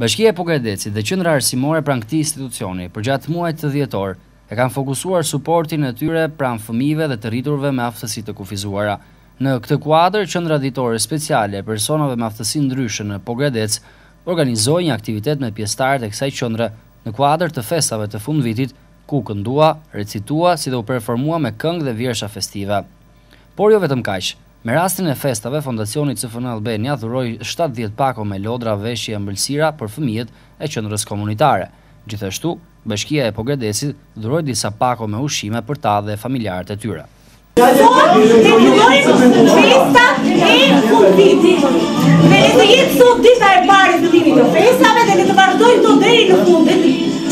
Bashkia e Pogradecit dhe Qendra Arsimore pranë këtij institucioni, përgjatë muajit dhjetor, e kanë fokusuar suportin e tyre pranë fëmijëve dhe të rriturve me aftësi të kufizuara. Në këtë kuadër, Qendra Ditore Speciale e Personave me Aftësi Ndryshe në Pogradec organizoi një aktivitet me pjesëtarët e kësaj qendre në kuadër të festave të fundvitit, ku u këndua, recitua, si dhe u performua me këngë dhe vjersha festive. Por jo vetëm kaq. Me rastin e festave, Fondacioni CFN Albania dhuroi shtatëdhjetë pako me lodra, veshje e ëmbëlsira për fëmijët e qendrës komunitare. Gjithashtu, Bashkia e Pogradecit dhuroi disa pako me ushqime për ta dhe familjarët e tyre.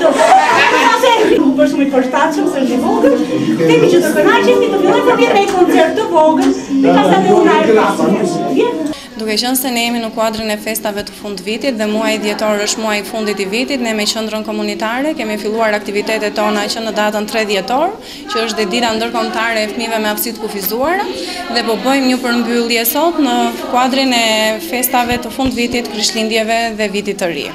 Të fërëse, nuk për shumë i përshtatëshëm së një vogën, të mi që të kënaqim, të filloj për vjetë e koncert të vogën, dhe pas të të unaj të pasë Duke qenë se ne jemi në kuadrin e festave të fund vitit dhe muaj dhjetor është muaj fundit i vitit, ne me qëndrën komunitare kemi filluar aktivitetet tona që në datën 3 dhjetor, që është dhe dita ndërkomtare e fmive me apsit kufizuar, dhe po bëjmë një përmbyllje sot në kuadrin e festave të fund vitit, kryshlindjeve dhe vitit të ri.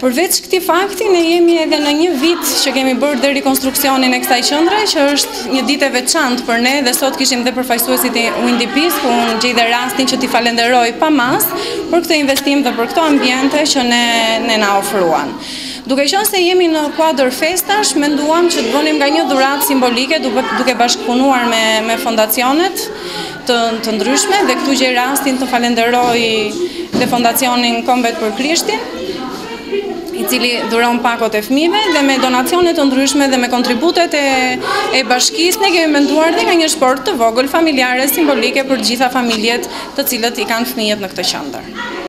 Përveç këtij fakti, ne jemi edhe në një vit që kemi bërë dhe rikonstruksionin e kësaj qendre, që është një ditë e veçantë për ne dhe sot kishim dhe përfaqësuesit e UNDP-së, ku unë gjej dhe rastin që t'i falenderoj pa masë për këtë investim dhe për këto ambiente që neve na ofruan. Duke qenë se jemi në kuadër festash, menduam që të bënim nga një dhuratë simbolike duke bashkëpunuar me me fondacionet, të të ndryshme dhe këtu gjej rastin të falenderoj dhe fondacionin Kombet për Krishtin, i cili dhuron pakot e fëmijëve dhe me donacione të ndryshme dhe me kontributet e e bashkisë ne kemi menduar dhe nga një shportë të vogël familjare simbolike për gjitha familjet të cilat i kanë fëmijët në këtë qendër.